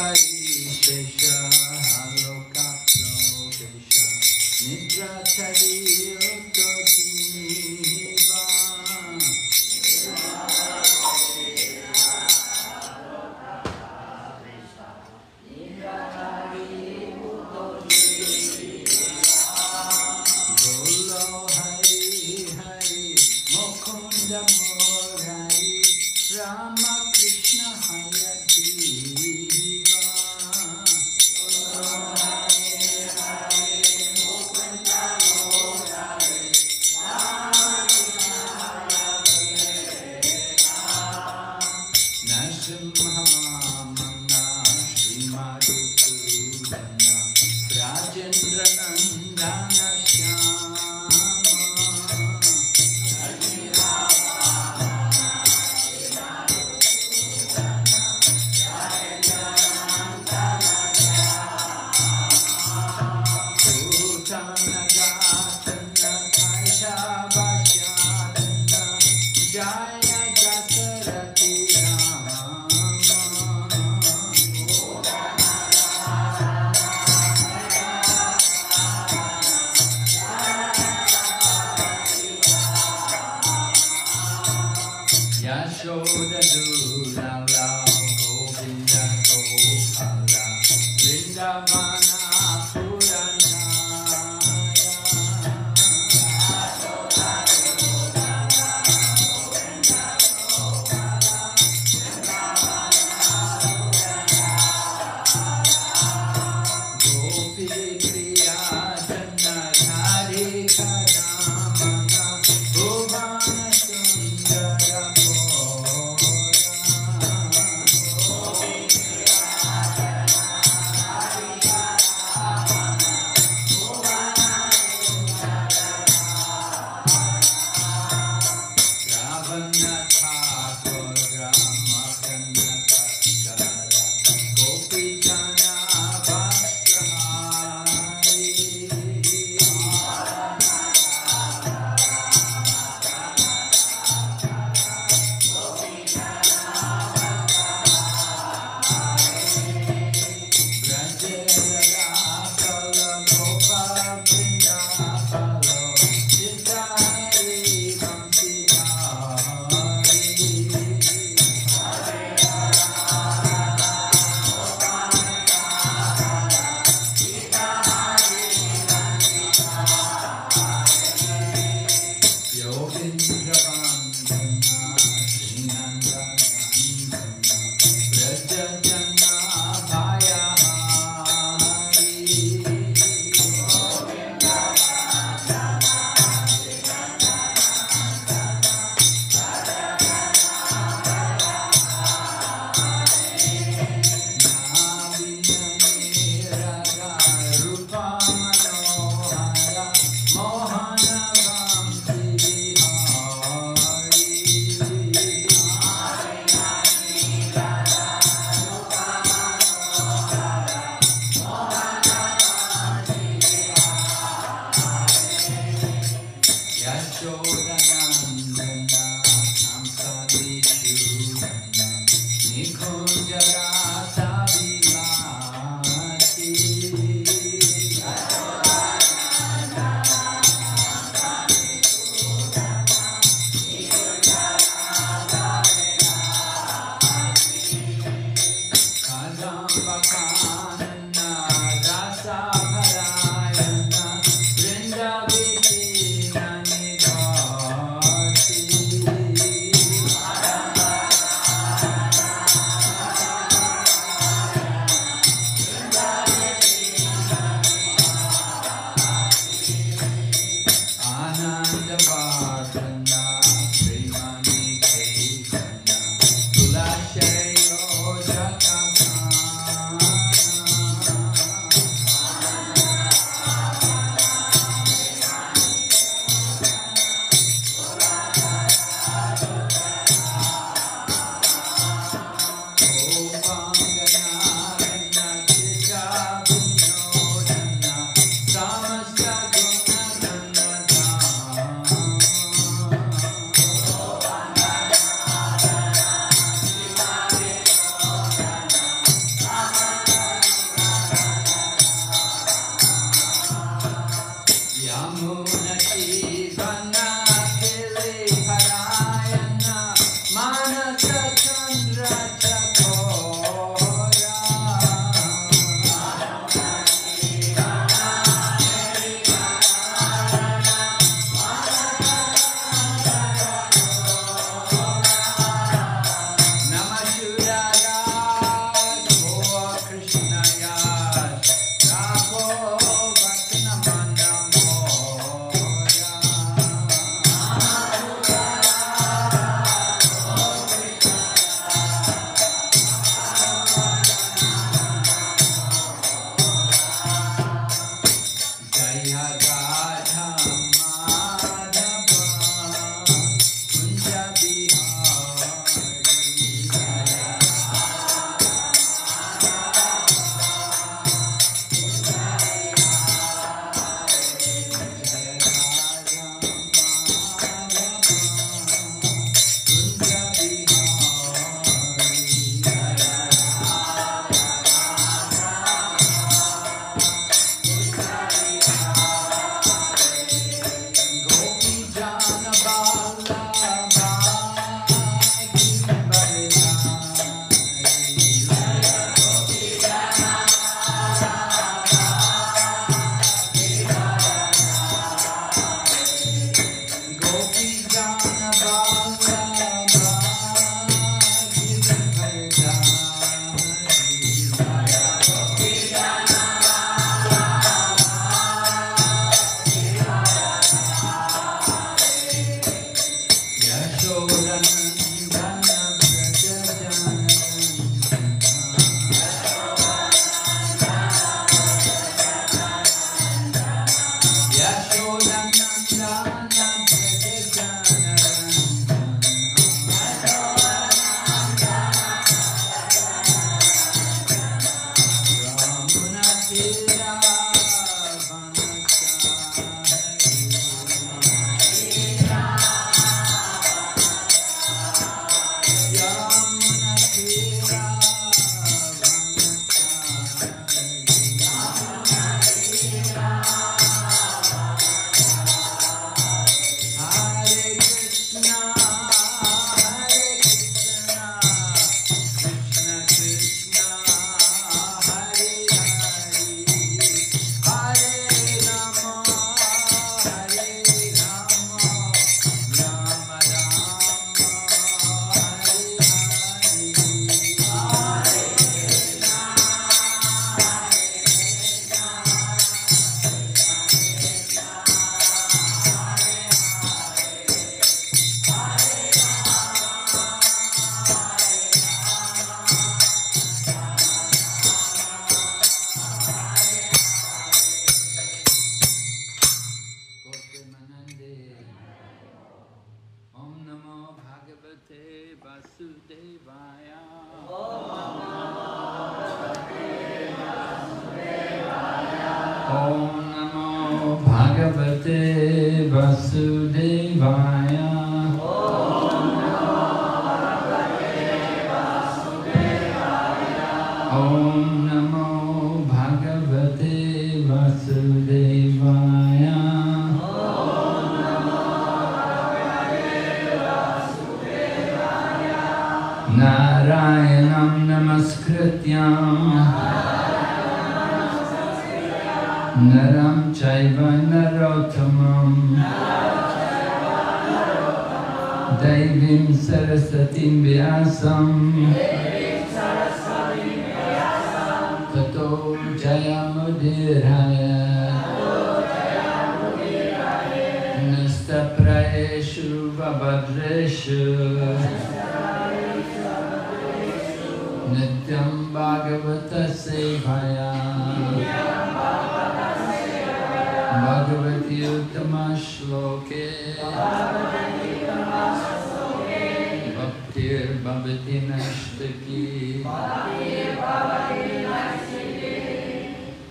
Parishesha Loka Provesha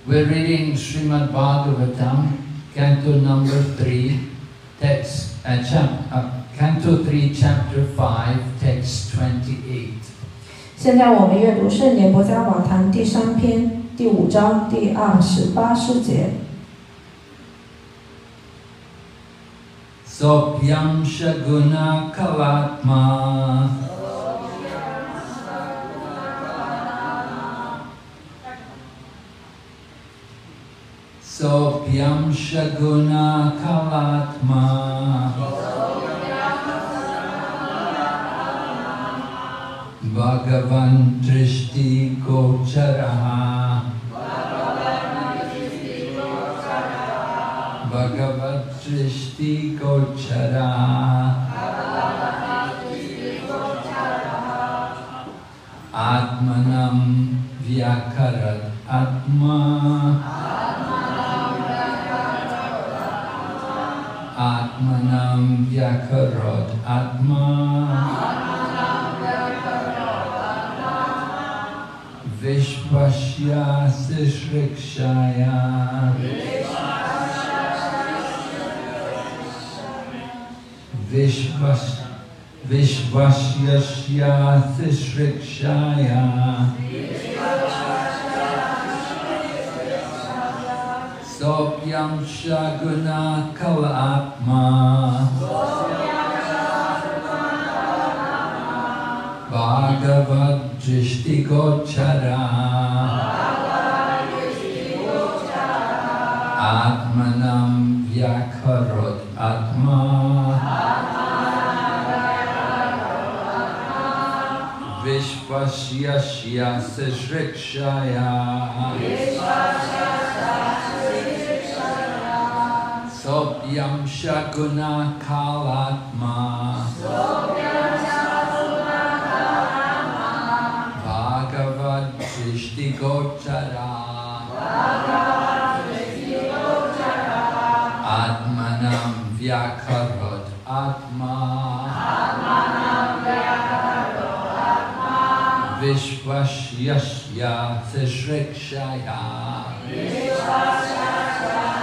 We're reading Srimad Bhagavatam, Canto number 3, text, uh, chap, uh, Canto 3, chapter 5, text 28. 现在我们阅读《圣贤博家宝坛》第三篇第五章第二十八师节。Sopyam Shaguna Kalatma सोभ्यं शगुणाखवात्मा भगवन् दृष्टिगोचरः भगवद्दृष्टिगोचरः आत्मनं आत्मा Atmanam Vyakarot Atma Atmanam Vyakarot Atma. Vishpashya Sishrikshaya Vishvashyasya Sishrikshaya Vishvashyasya Sobyam Shaguna Kalatma Bhagavad Jishtigochara Atmanam Vyakharot Atma Vishvasya Shya Sishrikshaya Vishvasya Sopyam Shaguna Kalatma Bhagavad Drishti Gochara Atmanam Vyakarot Atma Vishvashyasya Sishrikshaya Sovyam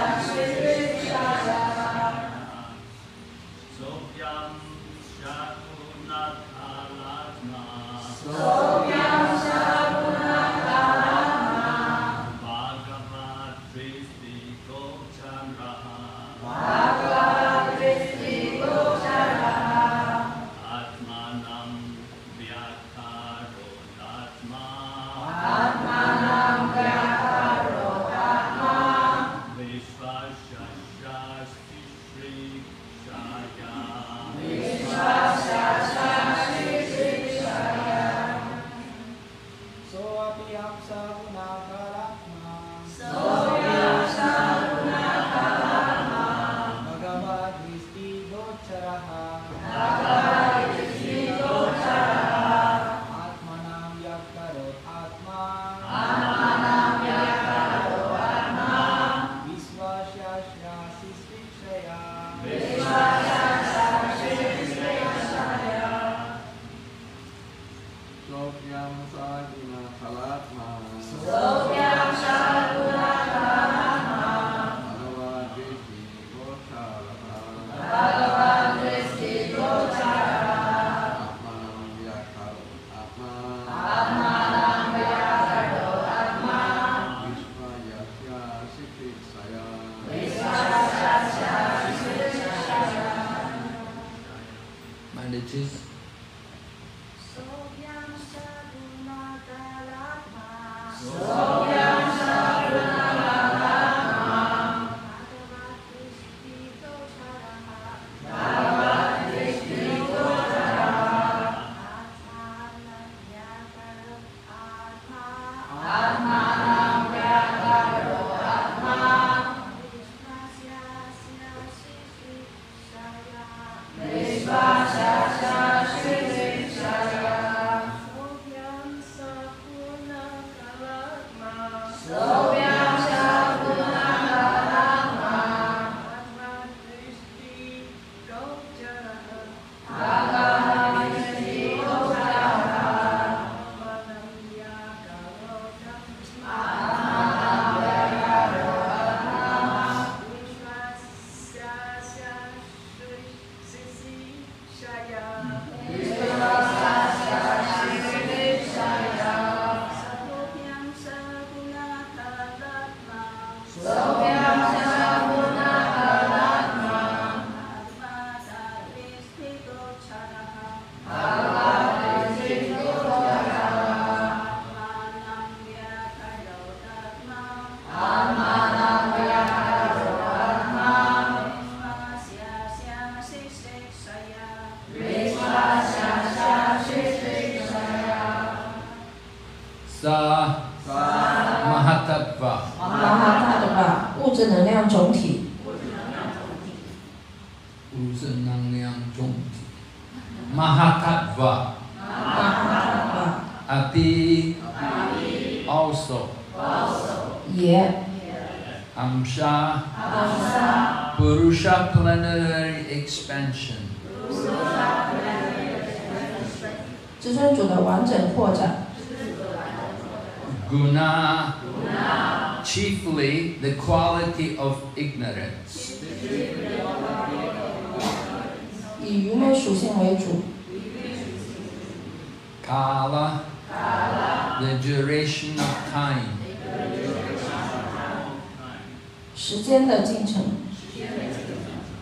时间的进程，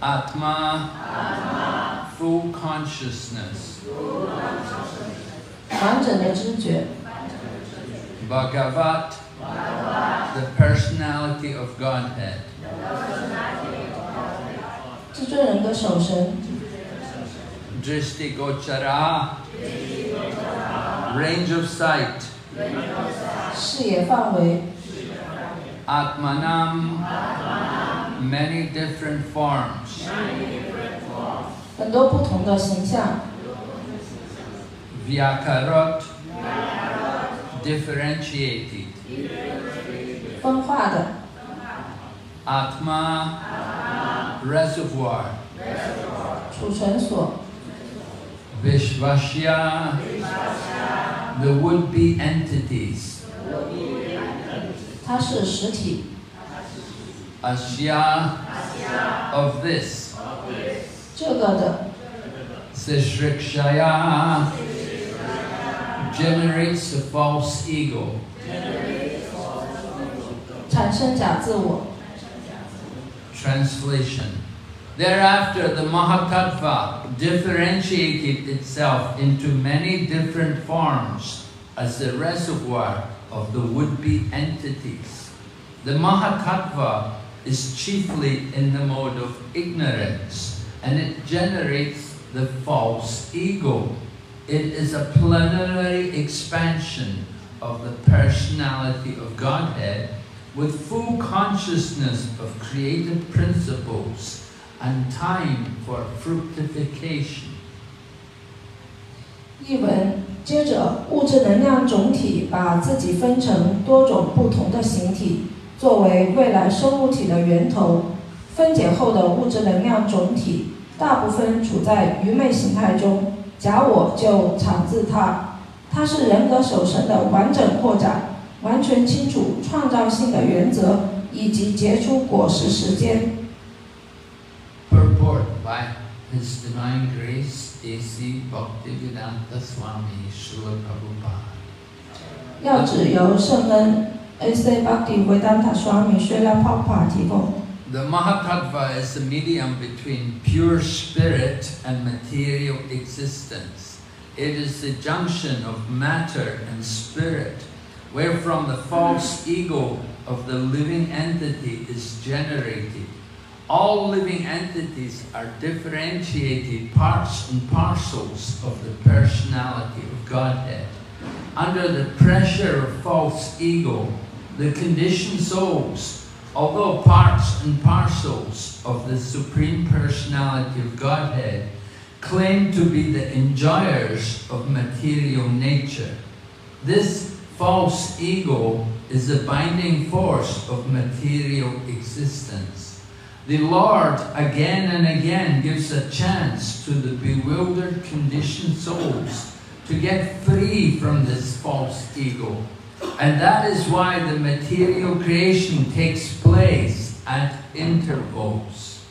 Atma. Full consciousness. 完整的知觉， Bhagavat. The personality of Godhead. 至尊人格守神， Drishti Gochara. Range of sight. 视野范围， Atmanam. Many different forms. 很多不同的形象， Vyakarot. Differentiated. 分化的， Atma. Reservoir. 储存所， Vishvashya. the would-be entities. 它是实体。Ashya of this，这个的。Sishrikshaya generates a false ego，产生假自我。Translation. Thereafter, the Mahatattva differentiated itself into many different forms as the reservoir of the would-be entities. The Mahatattva is chiefly in the mode of ignorance, and it generates the false ego. It is a plenary expansion of the personality of Godhead with full consciousness of creative principles and time for fructification. 译文接着，物质能量总体把自己分成多种不同的形体，作为未来生物体的源头。分解后的物质能量总体大部分处在愚昧形态中，假我就产自它。它是人格守神的完整扩展，完全清楚创造性的原则以及结出果实时间。A.C. Bhaktivedanta Swami Srila Prabhupada. 要旨由圣恩 A.C. Bhakti Vedanta Swami Srila Prabhupada 提供。 The Mahatattva is the medium between pure spirit and material existence. It is the junction of matter and spirit, wherefrom the false ego of the living entity is generated. All living entities are differentiated parts and parcels of the personality of Godhead. Under the pressure of false ego, the conditioned souls, although parts and parcels of the Supreme Personality of Godhead, claim to be the enjoyers of material nature. This false ego is the binding force of material existence. The Lord again and again gives a chance to the bewildered conditioned souls to get free from this false ego. And that is why the material creation takes place at intervals.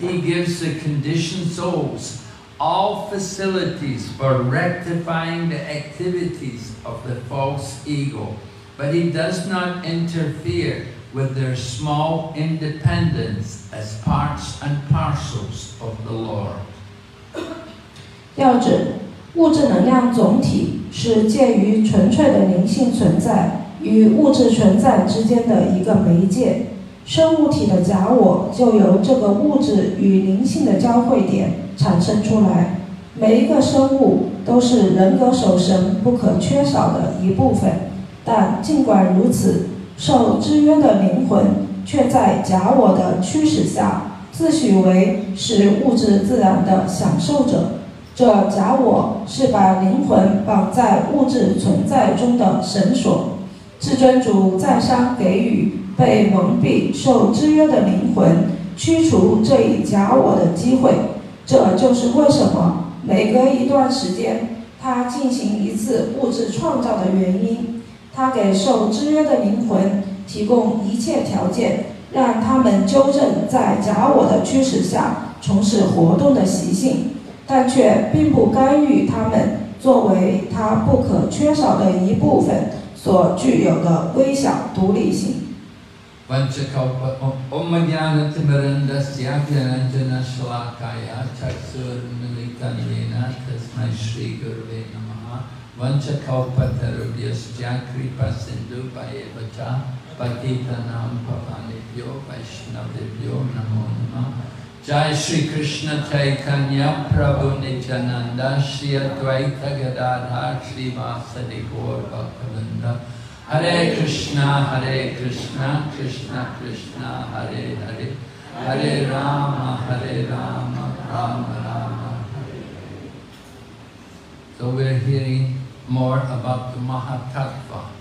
He gives the conditioned souls all facilities for rectifying the activities of the false ego, but he does not interfere with their small independence as parts and parcels of the Lord. 要指物质能量总体是介于纯粹的灵性存在与物质存在之间的一个媒介，生物体的假我就由这个物质与灵性的交汇点产生出来。每一个生物都是人格守神不可缺少的一部分，但尽管如此，受制约的灵魂却在假我的驱使下，自诩为是物质自然的享受者。这假我是把灵魂绑在物质存在中的绳索。至尊主再三给予被蒙蔽、受制约的灵魂驱除这一假我的机会。这就是为什么每隔一段时间，他进行一次物质创造的原因。他给受制约的灵魂提供一切条件，让他们纠正在假我的驱使下从事活动的习性。但却并不干预他们作为他不可缺少的一部分所具有的微小独立性。Jai Shri Krishna Chaitanya Prabhu Nityananda Shri Advaita Gadadhar Shri Vasadi Gaur Bhaktavinda Hare Krishna, Hare Krishna, Krishna Krishna, Hare Hare, Hare Rama, Hare Rama, Rama Rama, Hare. So we're hearing more about the Mahatattva.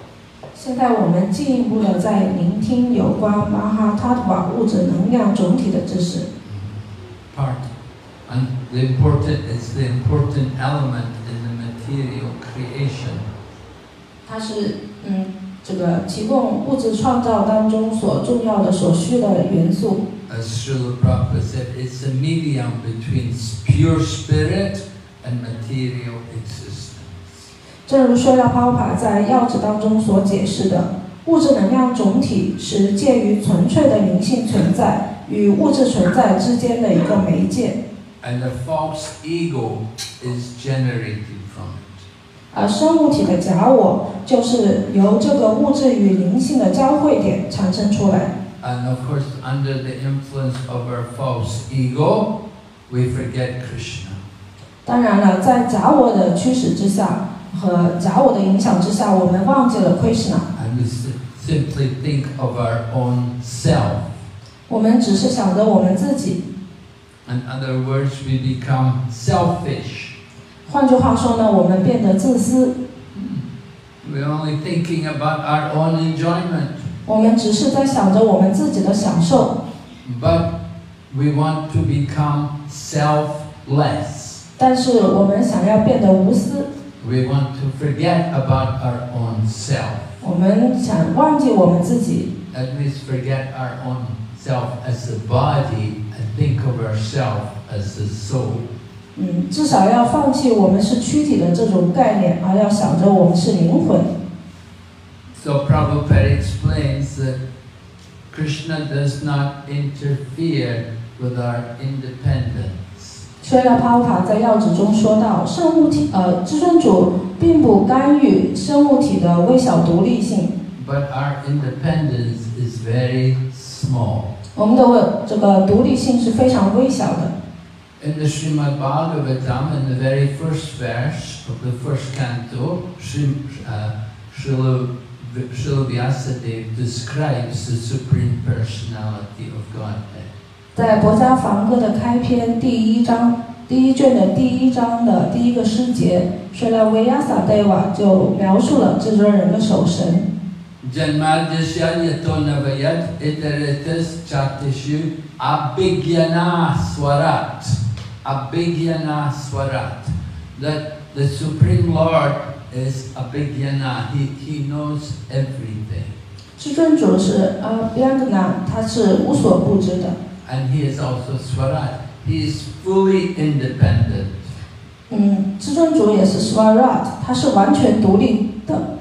现在我们进一步的在聆听有关马哈塔瓦物质能量总体的知识。 part. And the important is the important element in the material creation. 它是嗯这个提供物质创造当中所重要的所需的元素。 As Srila Prabhupada said, it's a medium between s- pure spirit and material existence. 正如说拉泡帕在要旨当中所解释的，物质能量总体是介于纯粹的灵性存在与物质存在之间的一个媒介，And the false ego is generated from it. 而生物体的假我就是由这个物质与灵性的交汇点产生出来。And of course, under the influence of our false ego, we forget Krishna. 当然了，在假我的驱使之下和假我的影响之下，我们忘记了 Krishna， And we si- simply think of our own self. 我们只是想着我们自己。 In other words, we become selfish. 换句话说呢，我们变得自私， We're only thinking about our own enjoyment. 我们只是在想着我们自己的享受。 But we want to become selfless. 但是我们想要变得无私， We want to forget about our own self. 我们想忘记我们自己， At least forget our own self as a body and think of ourselves as a soul. 嗯，至少要放弃我们是躯体的这种概念，而要想着我们是灵魂。 So Prabhupada explains that Krishna does not interfere with our independence. 所以呢，帕乌卡在要旨中说到，生物体呃，至尊主并不干预生物体的微小独立性。 But our independence is very small. 我们的微这个独立性是非常微小的。 In the Srimad Bhagavatam, in the very first verse of the first canto, Sri, uh, Srila, Srila Vyasadeva describes the Supreme Personality of Godhead. 在《博家梵歌》的开篇第一章第一卷的第一章的第一个诗节，说了维亚萨戴瓦就描述了至尊人的手神。Janmadhyasya yato navayat iteratis chatishu abhigyana swarat. Abhigyana swarat. That the Supreme Lord is abhigyana. He, he knows everything. 至尊主是呃 b i a n g n a 他是无所不知的。And he is also swarat. He is fully independent. 嗯，至尊主也是 Swarat，他是完全独立的。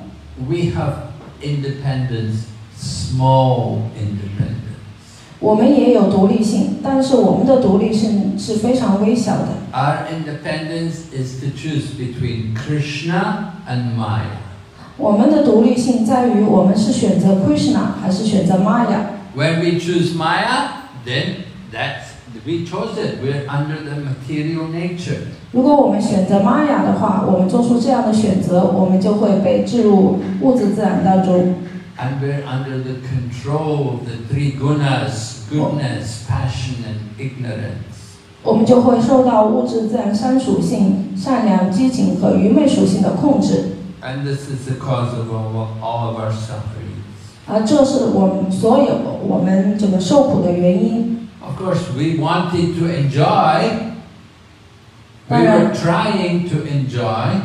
We have independence, small independence. 我们也有独立性，但是我们的独立性是非常微小的。 Our independence is to choose between Krishna and Maya. 我们的独立性在于我们是选择 Krishna 还是选择 Maya。 When we choose Maya, then that's we chose it. We're under the material nature. 如果我们选择 Maya 的话，我们做出这样的选择，我们就会被置入物质自然当中， And we're under the control of the three gunas, goodness, passion and ignorance. 我们就会受到物质自然三属性、善良、激情和愚昧属性的控制。 And this is the cause of all, all of our suffering. 而这是我们所有我们这个受苦的原因。 Of course, we wanted to enjoy. We were trying to enjoy.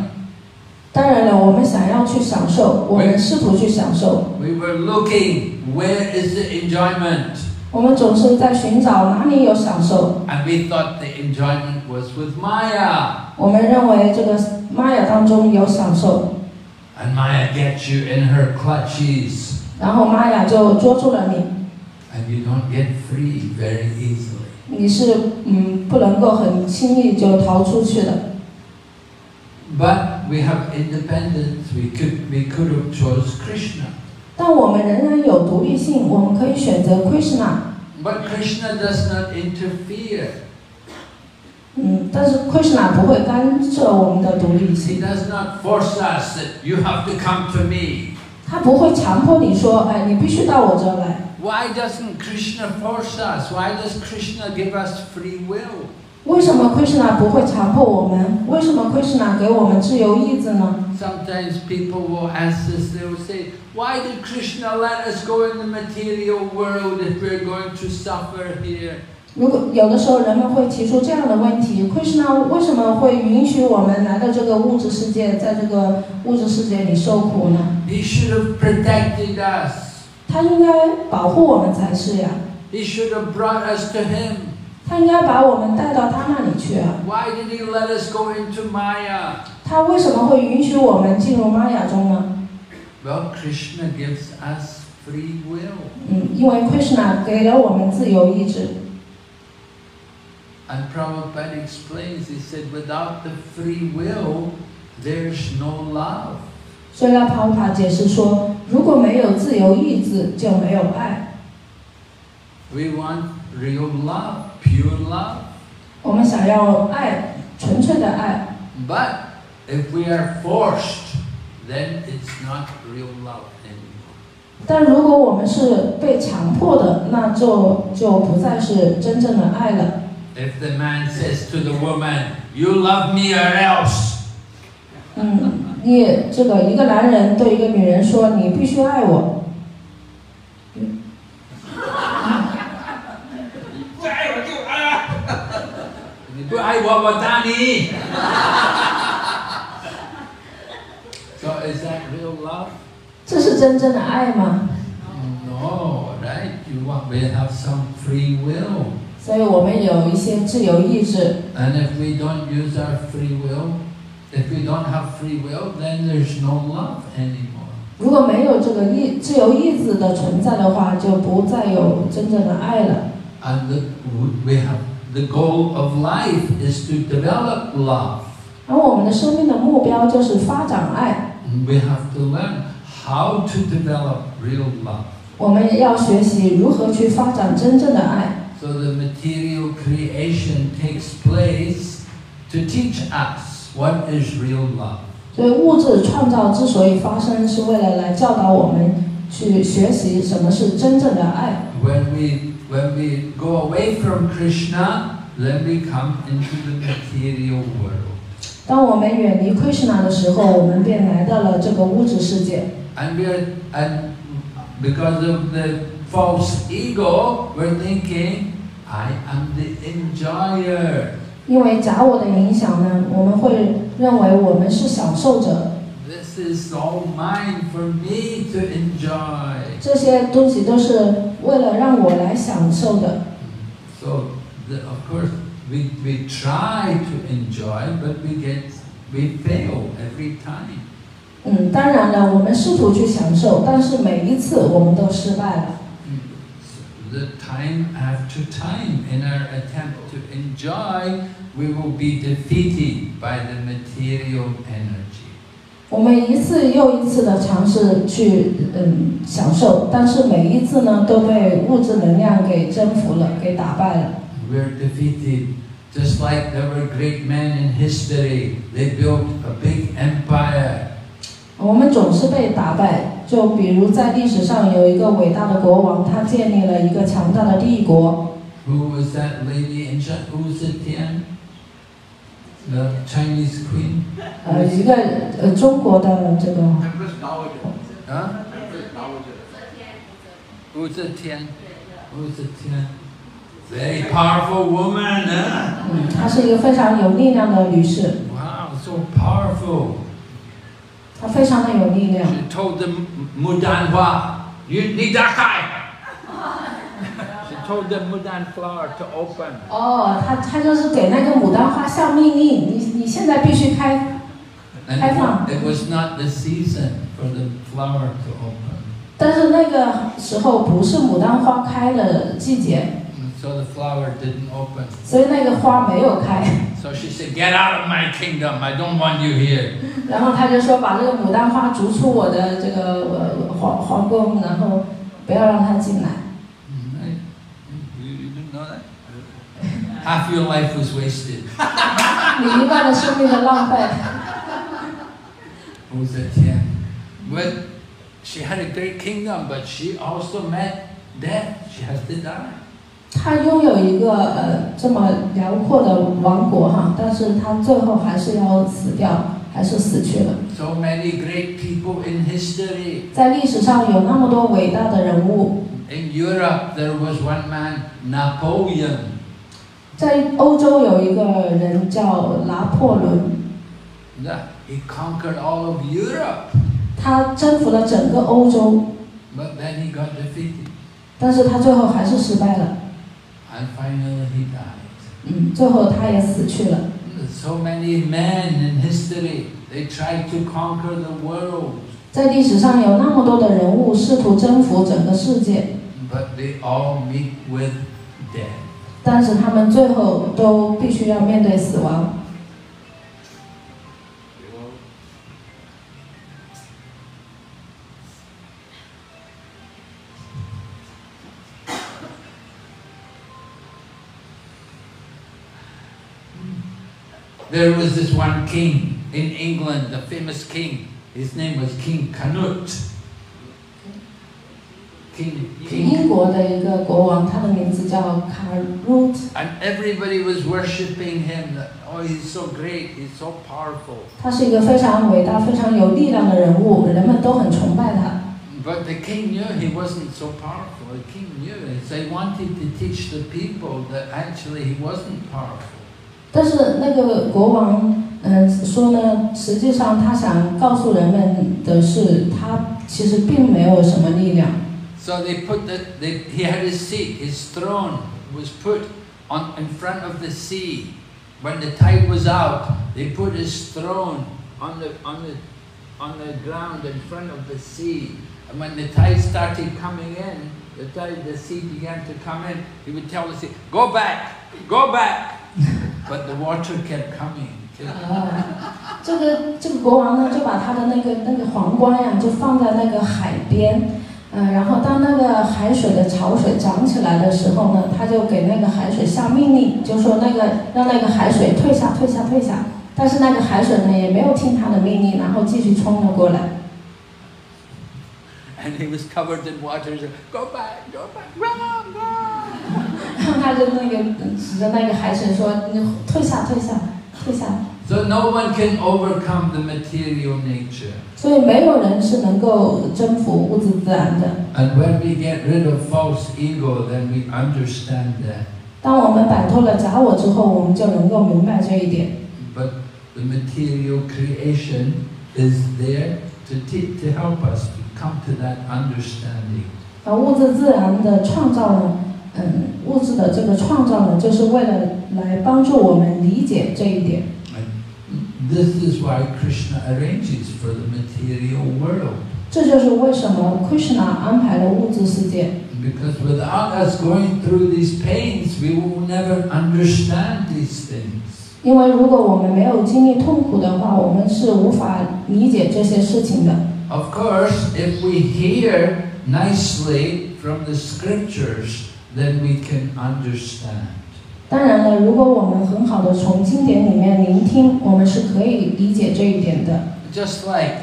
当然了，我们想要去享受，我们试图去享受， We were looking, where is the enjoyment? 我们总是在寻找哪里有享受。 And we thought the enjoyment was with Maya. 我们认为这个玛雅当中有享受， And Maya gets you in her clutches. 然后玛雅就捉住了你，And you don't get free very easily. 你是嗯不能够很轻易就逃出去的。But we have independence. We could, we could have chose Krishna. 但我们仍然有独立性，我们可以选择 Krishna，But Krishna does not interfere. 嗯，但是 Krishna 不会干涉我们的独立性 He，does not force us that you have to come to me. 他不会强迫你说，哎，你必须到我这儿来。 Why doesn't Krishna force us? Why does Krishna give us free will? 为什么 Krishna 不会强迫我们？为什么 Krishna 给我们自由意志呢？ Sometimes people will ask us, they will say, Why did Krishna let us go in the material world if we're going to suffer here? 如果有的时候人们会提出这样的问题：Krishna 为什么会允许我们来到这个物质世界，在这个物质世界里受苦呢？He should have protected us. 他应该保护我们才是呀，He should have brought us to Him. 他应该把我们带到他那里去啊。Why did He let us go into Maya? 他为什么会允许我们进入玛雅中呢？Well, Krishna gives us free will. 嗯，因为 Krishna 给了我们自由意志。And Prabhupada explains, he said, without the free will, there's no love. 所以拉帕乌帕解释说，如果没有自由意志，就没有爱。 We want real love, pure love. 我们想要爱，纯粹的爱。 But if we are forced, then it's not real love anymore. 但如果我们是被强迫的，那就就不再是真正的爱了。 If the man says to the woman, You love me or else, 嗯，你这个一个男人对一个女人说：“你必须爱我。你不爱我，我打你。so is that real love? ”这是真正的爱吗？ No, right? You want we have some free will. 所以我们有一些自由意志。 And if we don't use our free will, if we don't have free will, then there's no love anymore. 如果没有这个意自由意志的存在的话，就不再有真正的爱了。 And the, we have the goal of life is to develop love. 而我们的生命的目标就是发展爱， And we have to learn how to develop real love. 我们要学习如何去发展真正的爱。 So the material creation takes place to teach us what is real love. 所以物质创造之所以发生，是为了来教导我们去学习什么是真正的爱。 When we when we go away from Krishna, then we come into the material world. 当我们远离 Krishna 的时候，我们便来到了这个物质世界。 And we're and because of the false ego, we're thinking, I am the enjoyer. 因为假我的影响呢，我们会认为我们是享受者， This is all mine for me to enjoy. 这些东西都是为了让我来享受的。 So, the, of course, we, we try to enjoy, but we get we fail every time. 嗯，当然了，我们试图去享受，但是每一次我们都失败了。 So the time after time, in our attempt to enjoy, we will be defeated by the material energy. 我们一次又一次的尝试去嗯享受，但是每一次呢都被物质能量给征服了，给打败了。 We're defeated. Just like there were great men in history, they built a big empire. 我们总是被打败， 就比如在历史上有一个伟大的国王，他建立了一个强大的帝国。Who was that lady in China? Who was it, Tian? The Chinese queen? 呃，一个呃中国的这个? Empress Dowager. Who's it, Tian? Who's it, Tian? Very powerful woman, huh? 嗯，她是一个非常有力量的女士，Wow, so powerful. 她非常的有力量。She told the Mudanwa, you need that guy. She told the Mudan flower to open. 哦，他他就是给那个牡丹花下命令，你你现在必须开。And I found- it was not the season for the flower to open. 但是那个时候不是牡丹花开的季节 so the flower didn't open. 所以那个花没有开。 So she said, Get out of my kingdom. I don't want you here. 然后他就说把这个牡丹花逐出我的这个呃皇皇宫，然后不要让它进来。 Mm, right? You, you didn't know that? Half your life was wasted. 你一半的生命的浪费。 Who was it? Yeah. But she had a great kingdom, but she also met death. She has to die. 他拥有一个呃这么辽阔的王国哈，但是他最后还是要死掉，还是死去了。So many great people in history. 在历史上有那么多伟大的人物，In Europe, there was one man, Napoleon. 在欧洲有一个人叫拿破仑，Yeah, He conquered all of Europe, 他征服了整个欧洲，but then he got defeated. 但是他最后还是失败了。And finally he died. 嗯，最后他也死去了。So many men in history, they tried to conquer the world, 在历史上有那么多的人物试图征服整个世界，but they all meet with death. 但是他们最后都必须要面对死亡。There was this one king in England, the famous king. His name was King Canute. King, King. And everybody was worshipping him. Oh, he's so great, he's so powerful. But the king knew he wasn't so powerful. The king knew it. So he wanted to teach the people that actually he wasn't powerful. 但是那个国王，嗯、说呢，实际上他想告诉人们的是，他其实并没有什么力量。 So they put the, they, he had his seat, his throne was put on in front of the sea. When the tide was out, they put his throne on the, on the, on the ground in front of the sea. And when the tide started coming in, the tide, the sea began to come in, he would tell the sea, go back, go back. But the water kept coming. 这个这个国王呢，就把他的那个那个皇冠呀，就放在那个海边，嗯、然后当那个海水的潮水涨起来的时候呢，他就给那个海水下命令，就说那个让那个海水退下，退下，退下。但是那个海水呢，也没有听他的命令，然后继续冲了过来。And he was covered in water. He said, go back, go back, run, run. 然后他就那个指着那个海水说：“你退下，退下，退下。 So no one can overcome the material nature. ”所以没有人是能够征服物质自然的。 And when we get rid of false ego, then we understand that. 当我们摆脱了假我之后，我们就能够明白这一点。 But the material creation is there to te- to help us to come to that understanding. 而物质自然的创造呢，嗯，物质的这个创造呢，就是为了来帮助我们理解这一点。 And this is why Krishna arranges for the material world. 这就是为什么 Krishna 安排了物质世界， Because without us going through these pains, we will never understand these things. 因为如果我们没有经历痛苦的话，我们是无法理解这些事情的。Of course, if we hear nicely from the scriptures, then we can understand. 当然了，如果我们很好的从经典里面聆听，我们是可以理解这一点的。Just like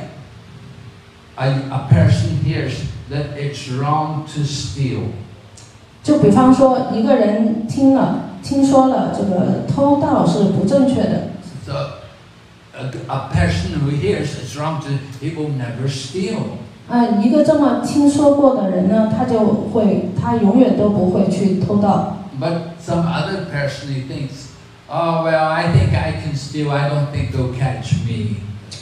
a, a person hears that it's wrong to steal. 就比方说，一个人听了听说了这个偷盗是不正确的，So a, a person who hears it's wrong he will never steal. 啊，一个这么听说过的人呢，他就会，他永远都不会去偷盗。But some other person he thinks, oh well, I think I can steal. I don't think they'll catch me.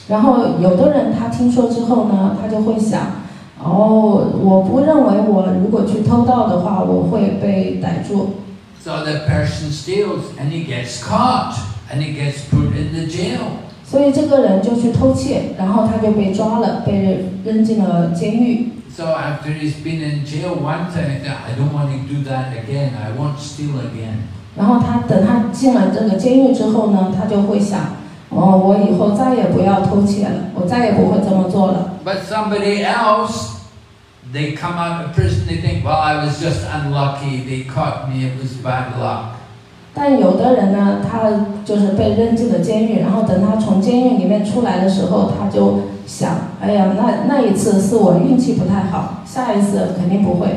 然后有的人他听说之后呢，他就会想，哦，我不认为我如果去偷盗的话，我会被逮住。So the person steals and he gets caught and he gets put in the jail. 所以这个人就去偷窃，然后他就被抓了，被扔进了监狱。 So after he's been in jail one time, he thought, I don't want to do that again. I won't steal again. 然后他等他进了这个监狱之后呢，他就会想，哦，我以后再也不要偷窃了，我再也不会这么做了。 But somebody else, they come out of prison, they think, well, I was just unlucky. They caught me. It was bad luck. 但有的人呢，他就是被扔进了监狱，然后等他从监狱里面出来的时候，他就想，哎呀，那那一次是我运气不太好，下一次肯定不会。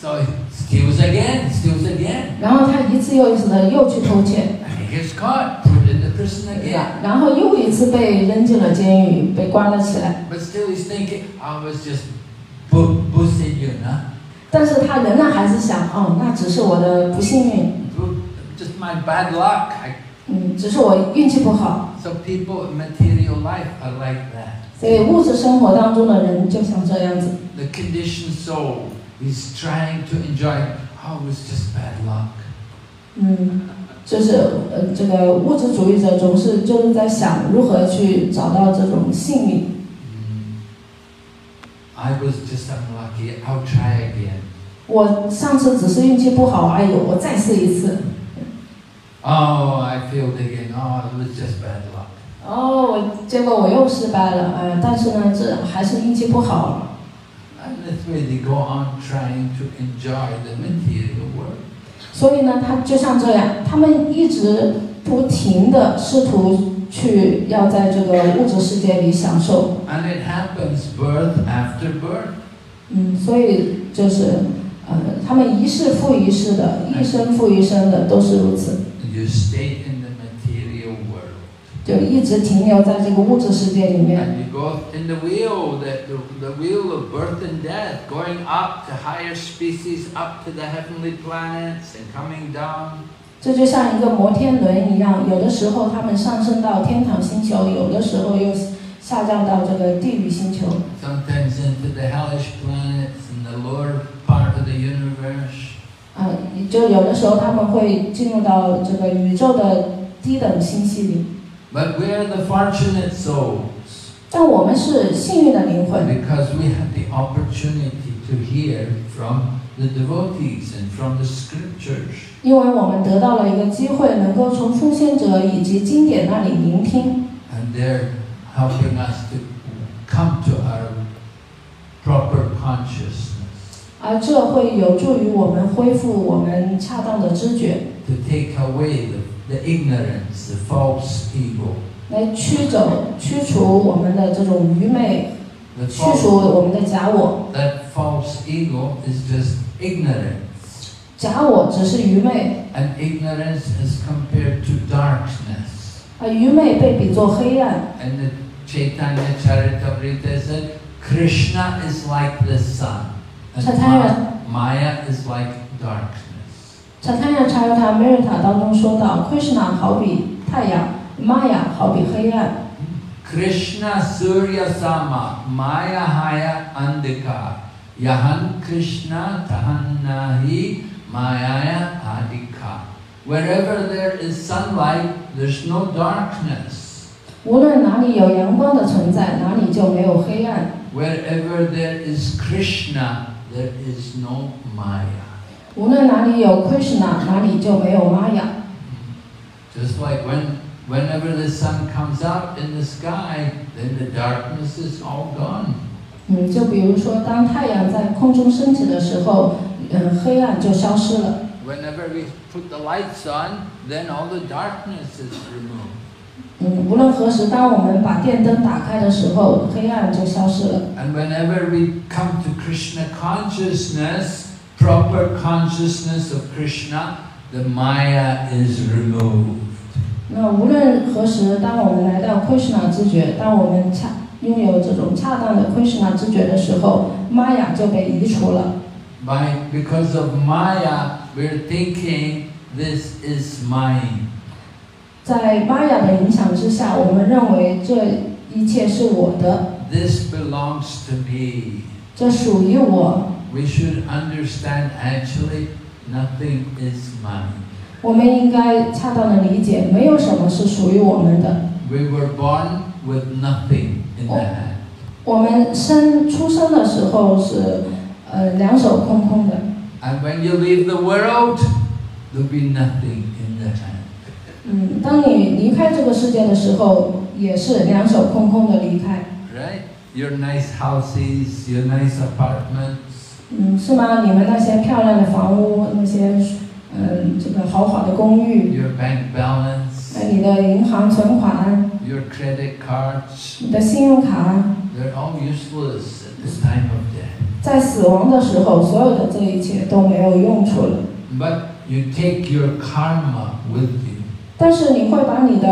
So he steals again, steals again. 然后他一次又一次的又去偷窃， And he gets caught, put in the prison again. 然后又一次被扔进了监狱，被关了起来。 But still he's thinking, I was just bu- boosting you, huh? 但是他仍然还是想，哦，那只是我的不幸运 just my bad luck. 嗯，只是我运气不好。so people in material life are like that. 所以物质生活当中的人就像这样子，The conditioned soul is trying to enjoy. Oh, was just bad luck. 嗯，就是呃，这个物质主义者总是就是在想如何去找到这种幸运。Mm. I was just unlucky. I'll try again. 我上次只是运气不好，哎呦，我再试一次。Oh, I failed again. Oh, it was just bad luck. 哦，我结果我又失败了，呃，但是呢，这还是运气不好。And this way they go on trying to enjoy the material world. 所以呢，他就像这样，他们一直不停的试图去要在这个物质世界里享受，And it happens birth after birth. 嗯，所以就是呃，他们一世复一世的，一生复一生的都是如此，You stay in the material world. 就一直停留在这个物质世界里面。And you go in the wheel, the, the, the wheel of birth and death, going up to higher species, up to the heavenly planets, and coming down. 这就像一个摩天轮一样，有的时候他们上升到天堂星球，有的时候又下降到这个地狱星球。sometimes into the hellish planets in the lower part of the universe. 啊，就有的时候他们会进入到这个宇宙的低等星系里，But we are the fortunate souls 但我们是幸运的灵魂，because we have the opportunity to hear from the devotees and from the scriptures. 因为我们得到了一个机会，能够从奉献者以及经典那里聆听， And they're helping us to come to our proper consciousness, 而这会有助于我们恢复我们恰当的知觉， to take away the, the ignorance, the false ego. 来驱走、驱除我们的这种愚昧， The 驱 false, 除我们的假我。 that false ego is just ignorance. 假我只是愚昧， And ignorance is compared to darkness. 啊，愚昧被比作黑暗。 And the Chaitanya Charitamrita said, Krishna is like the sun. And Chaitanya- Ma- Maya is like darkness. 查泰亚查尤塔梅瑞塔当中说到，Krishna 好比太阳，Maya 好比黑暗。 Krishna Surya Sama, Maya Haya Andika. Yahan Krishna Tahannahi Mayaya Adika. Wherever there is sunlight, there's no darkness. 无论哪里有阳光的存在，哪里就没有黑暗。 Wherever there is Krishna, there is no Maya. 无论哪里有 Krishna，哪里就没有 Maya。 Just like when, whenever the sun comes out in the sky, then the darkness is all gone. 嗯，就比如说，当太阳在空中升起的时候， 嗯，黑暗就消失了。Whenever we put the lights on, then all the darkness is removed. 嗯，无论何时，当我们把电灯打开的时候，黑暗就消失了。And whenever we come to Krishna consciousness, proper consciousness of Krishna, the Maya is removed. 那无论何时，当我们来到 Krishna 知觉，当我们恰拥有这种恰当的 Krishna 知觉的时候，Maya 就被移除了。By, because of Maya, we're thinking this is mine. 在 Maya 的影响之下，我们认为这一切是我的， This belongs to me. 这属于我。 We should understand actually nothing is mine. 我们应该恰当的理解，没有什么是属于我们的。 We were born with nothing in the Oh. hand. 我们生出生的时候是， 呃，两手空空的。 And when you leave the world, there'll be nothing in the hand. 嗯，当你离开这个世界的时候，也是两手空空的离开。 Right? Your nice houses, your nice apartments, 嗯，是吗？你们那些漂亮的房屋，那些，嗯，这个豪华的公寓， your bank balance, 呃，你的银行存款， your credit cards, 你的信用卡， they're all useless at the time of death. 在死亡的时候，所有的这一切都没有用处了。But you take your karma with you. 但是你会把你的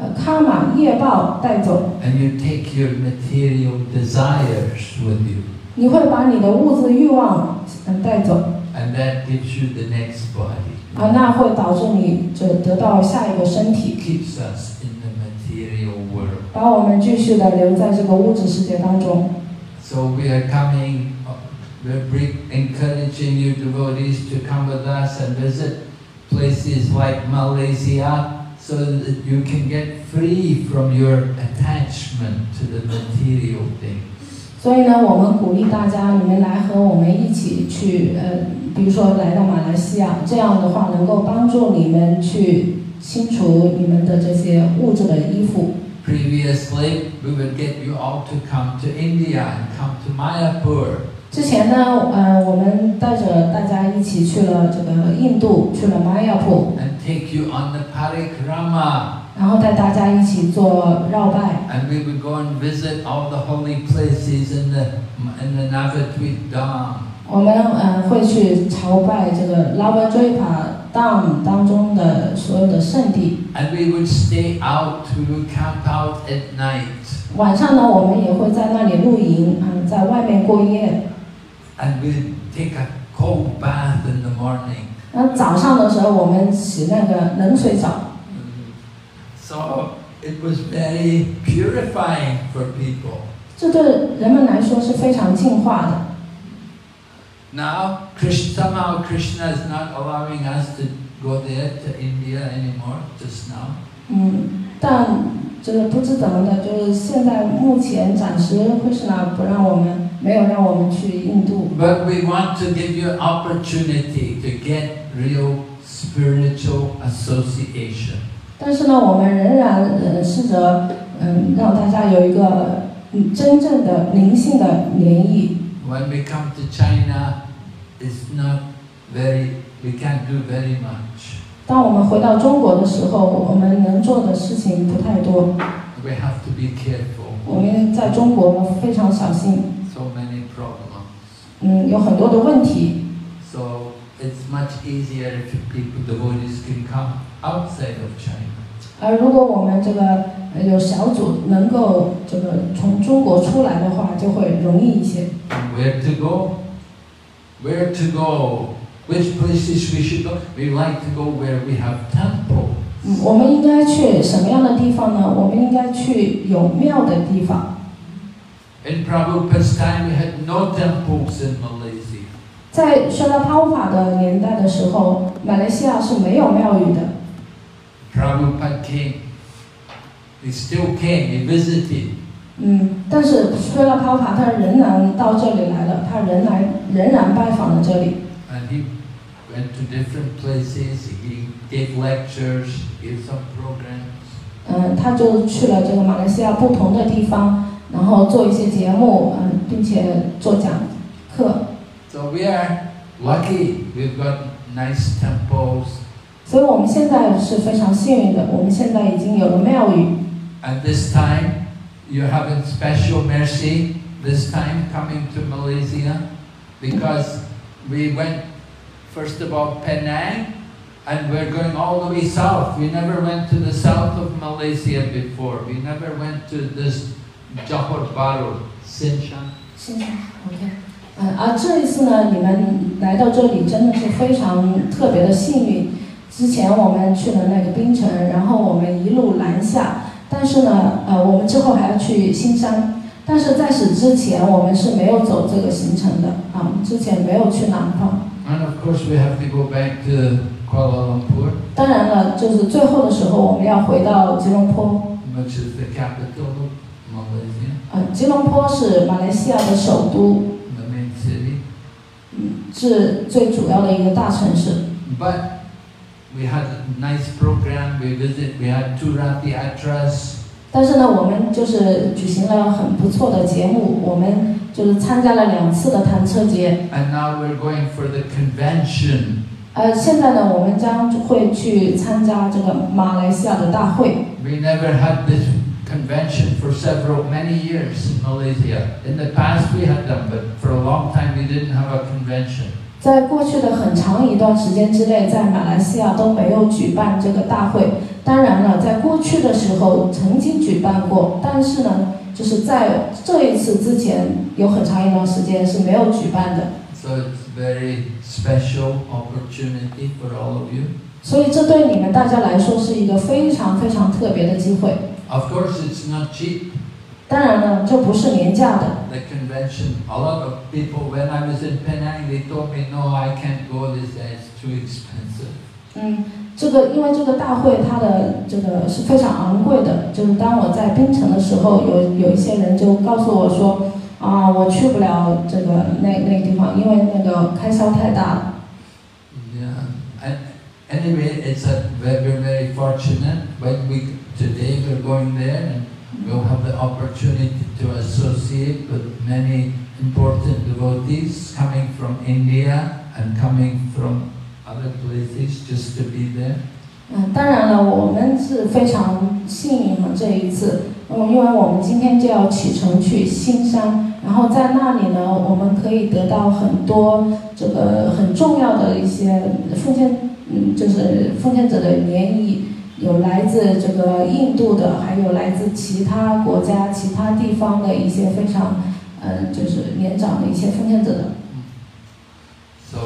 呃卡玛业报带走，And you take your material desires with you. 你会把你的物质欲望嗯带走。and that gives you the next body. 啊，那会导致你就得到下一个身体，Keeps us in the material world. 把我们继续的留在这个物质世界当中。So we are coming, uh, we're bring- encouraging you devotees to come with us and visit places like Malaysia so that you can get free from your attachment to the material things. 所以呢，我们鼓励大家，你们来和我们一起去，呃，比如说来到马来西亚，这样的话能够帮助你们去清除你们的这些物质的依附。 Previously, we would get you all to come to India and come to Mayapur. 之前呢，呃，我们带着大家一起去了这个印度，去了玛雅普，and take you on the parikrama 然后带大家一起做绕拜，and we would go and visit all the holy places in the in the Navadvip Dham 我们呃会去朝拜这个拉巴追帕 Dam 当中的所有的圣地。and we would stay out would camp out at night 晚上呢，我们也会在那里露营，嗯、在外面过夜。and we'd take a cold bath in the morning 那早上的时候，我们洗那个冷水澡， so it was very purifying for people 这对人们来说是非常净化的。 now Krishna, somehow Krishna is not allowing us to go there to India anymore just now 嗯，但 这个不知怎么的，就是现在目前暂时 Krishna 不让我们，没有让我们去印度。But we want to give you opportunity to get real spiritual association. 但是呢，我们仍然呃试着嗯让大家有一个嗯真正的灵性的联谊。When we come to China, it's not very, we can't do very much. 当我们回到中国的时候，我们能做的事情不太多。We have to be careful. 我们在中国非常小心，So many problems. 嗯，有很多的问题。So it's much easier if people, devotees can come outside of China. 而如果我们这个呃有小组能够这个从中国出来的话，就会容易一些。Where to go? Where to go? Which places we should go? We like to go where we have temple. 嗯，我们应该去什么样的地方呢？我们应该去有庙的地方。 In Prabhupada's time, we had no temples in Malaysia. 在舍拉帕乌法的年代的时候，马来西亚是没有庙宇的。 Prabhupada came. He still came, he visited. 嗯，但是舍拉帕乌法他仍然到这里来了，他仍然仍然拜访了这里。 And he went to different places, he gave lectures, gave some programs. 嗯，他就去了这个马来西亚不同的地方，然后做一些节目，嗯，并且做讲课。 So we are lucky, we've got nice temples. 所以我们现在是非常幸运的，我们现在已经有了庙宇。 And this time, you're having special mercy, this time coming to Malaysia, because we went, first of all, Penang, and we're going all the way south. We never went to the south of Malaysia before. We never went to this Johor Bahru, Sinshan. 现在 OK，嗯，而这一次呢，你们来到这里真的是非常特别的幸运。之前我们去了那个槟城，然后我们一路南下，但是呢，呃，我们之后还要去新山，但是在此之前我们是没有走这个行程的啊，之前没有去南方。And of course, we have to go back to Kuala Lumpur, 当然了，就是最后的时候我们要回到吉隆坡，which is the capital of Malaysia, 呃，吉隆坡是马来西亚的首都，the main city. 嗯，是最主要的一个大城市。But we had a nice program. We visit. We had two Rati Atras. 但是呢，我们就是举行了很不错的节目，我们就是参加了两次的弹车节。And now we're going for the convention. 呃，现在呢，我们将会去参加这个马来西亚的大会。We never had this convention for several, many years in Malaysia. In the past we had them, but for a long time we didn't have a convention. 在过去的很长一段时间之内，在马来西亚都没有举办这个大会。当然了，在过去的时候曾经举办过，但是呢，就是在这一次之前有很长一段时间是没有举办的。So it's very special opportunity for all of you. 所以这对你们大家来说是一个非常非常特别的机会。Of course, it's not cheap. 当然呢，这不是廉价的。The convention, a lot of people, when I was in Penang, they told me, no, I can't go this it's too expensive. 嗯，这个因为这个大会它的这个是非常昂贵的，就是当我在槟城的时候，有有一些人就告诉我说，啊，我去不了这个那那个地方，因为那个开销太大了。 Yeah. And anyway, it's a very, we're very fortunate when we today we're going there and we'll have the opportunity to associate with many important devotees coming from India and coming from other places just to be there. 嗯，当然了，我们是非常幸运的这一次，嗯，因为我们今天就要启程去新山，然后在那里呢，我们可以得到很多这个很重要的一些奉献，嗯，就是奉献者的联谊，有来自这个印度的，还有来自其他国家、其他地方的一些非常，嗯，就是年长的一些奉献者的。So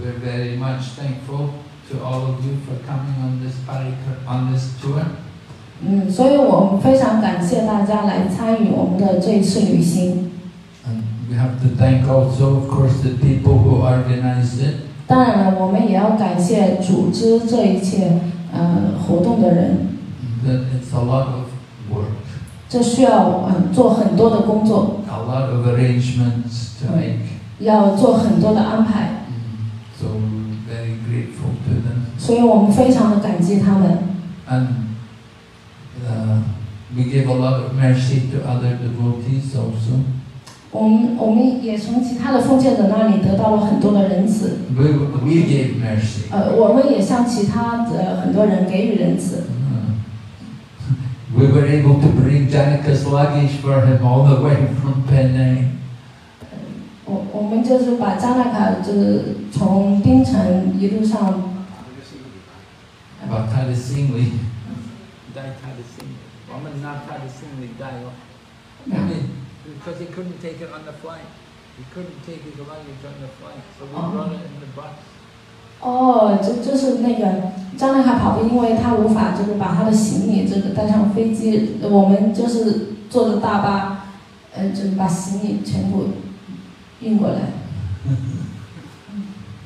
we're very much thankful to all of you for coming on this parikar, on this tour. 嗯，所以我们非常感谢大家来参与我们的这一次旅行。 And we have to thank also, of course, the people who organized it. 当然了，我们也要感谢组织这一切呃活动的人， That it's a lot of work, 这需要嗯做很多的工作， a lot of arrangements to make. 要做很多的安排， So we're very grateful to them. 所以我们非常的感激他们。 And uh, we give a lot of mercy to other devotees also. 我们我们也从其他的奉献者那里得到了很多的仁慈， We, we gave mercy. 呃，我们也向其他的很多人给予仁慈。 Uh, we were able to bring Janika's luggage for him all the way from Penang. 我我们就是把加纳卡就是从槟城一路上 About Tada Singli. Dai Tada Singli. Woman not Tada Singli Dai. I mean, because he couldn't take it on the flight. He couldn't take his luggage on the flight, so we Oh. brought it in the bus. 哦，这就是那个加纳卡跑步，因为他无法就是把他的行李这个带上飞机，我们就是坐着大巴，呃，就是把行李全部运过来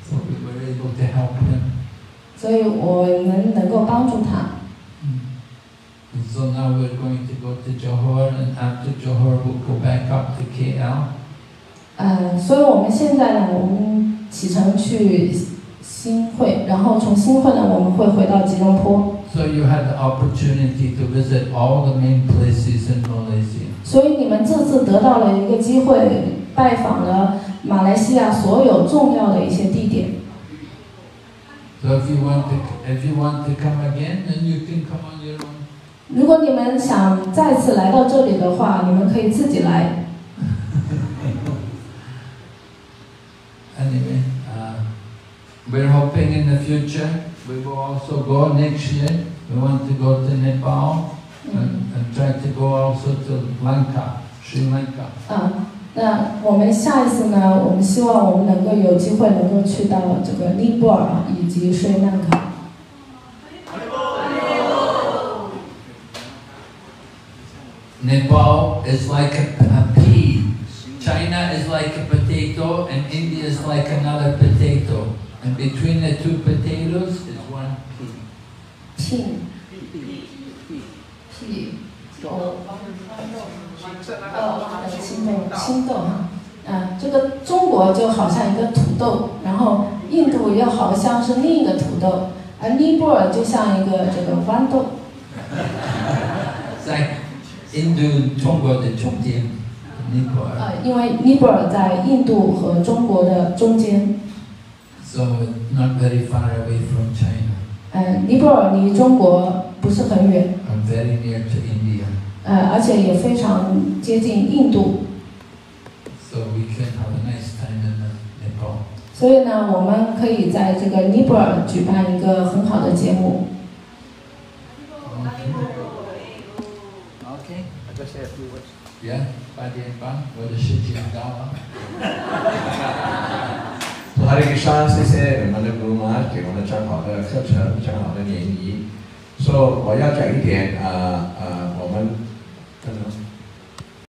，So we were able to help him. 所以我们能够帮助他。And so now we're going to go to Johor, and after Johor we'll go back up to KL. 呃，所以我们现在呢，我们启程去新会，然后从新会呢，我们会回到吉隆坡。So you had the opportunity to visit all the main places in Malaysia. 所以你们这次得到了一个机会，拜访了马来西亚所有重要的一些地点。So if you want to, if you want to come again, then you can come on your own. 如果你们想再次来到这里的话，你们可以自己来。Anyway, uh, we're hoping in the future we will also go next year. We want to go to Nepal and try to go also to Lanka, Sri Lanka. 嗯，那我们下一次呢？我们希望我们能够有机会能够去到这个尼泊尔以及斯里兰卡。 Nepal is like a, a pea. China is like a potato and India is like another potato. And between the two potatoes is one pea. 屁屁哦 哦，青豆，青豆哈，嗯，这个中国就好像一个土豆，然后印度又好像是另一个土豆，而尼泊尔就像一个这个豌豆。在印度、中国的中间，尼泊尔。呃，因为尼泊尔在印度和中国的中间。So not very far away from China。嗯，尼泊尔离中国不是很远。I'm very near to India. 呃，而且也非常接近印度，So we can have a nice time in uh, Nepal. 所以呢，我们可以在这个尼泊尔举办一个很好的节目。Okay. I just say a few words. Yeah, Padian Bang, what a shit you 哈利莎，谢谢我们的姑妈给我们讲好的课程，讲好的联谊。说我要讲一点，呃呃，Hasta luego.